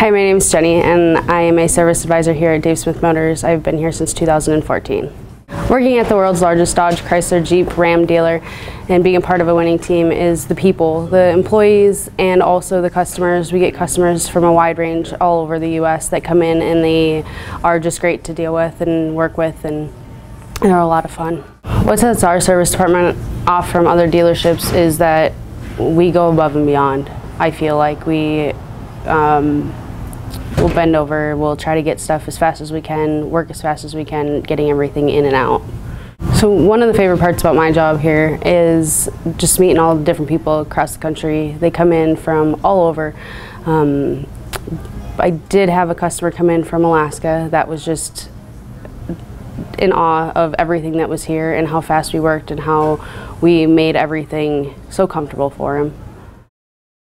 Hi, my name is Jenny, and I am a service advisor here at Dave Smith Motors. I've been here since 2014. Working at the world's largest Dodge, Chrysler, Jeep, Ram dealer and being a part of a winning team is the people, the employees, and also the customers. We get customers from a wide range all over the U.S. that come in and they are just great to deal with and work with, and they're a lot of fun. What sets our service department off from other dealerships is that we go above and beyond. I feel like we um, we'll bend over, we'll try to get stuff as fast as we can, work as fast as we can, getting everything in and out. So one of the favorite parts about my job here is just meeting all the different people across the country. They come in from all over. Um, I did have a customer come in from Alaska that was just in awe of everything that was here and how fast we worked and how we made everything so comfortable for him.